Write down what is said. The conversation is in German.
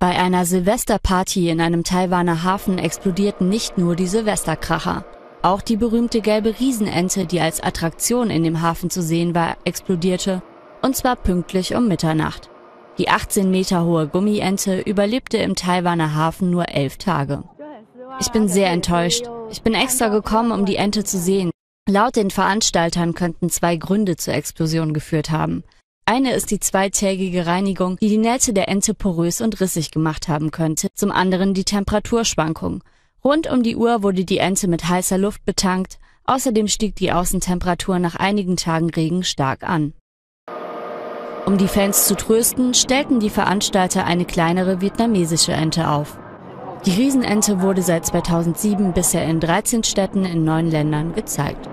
Bei einer Silvesterparty in einem Taiwaner Hafen explodierten nicht nur die Silvesterkracher. Auch die berühmte gelbe Riesenente, die als Attraktion in dem Hafen zu sehen war, explodierte, und zwar pünktlich um Mitternacht. Die 18 Meter hohe Gummiente überlebte im Taiwaner Hafen nur elf Tage. Ich bin sehr enttäuscht. Ich bin extra gekommen, um die Ente zu sehen. Laut den Veranstaltern könnten zwei Gründe zur Explosion geführt haben. Eine ist die zweitägige Reinigung, die die Nähte der Ente porös und rissig gemacht haben könnte, zum anderen die Temperaturschwankung. Rund um die Uhr wurde die Ente mit heißer Luft betankt, außerdem stieg die Außentemperatur nach einigen Tagen Regen stark an. Um die Fans zu trösten, stellten die Veranstalter eine kleinere vietnamesische Ente auf. Die Riesenente wurde seit 2007 bisher in 13 Städten in neun Ländern gezeigt.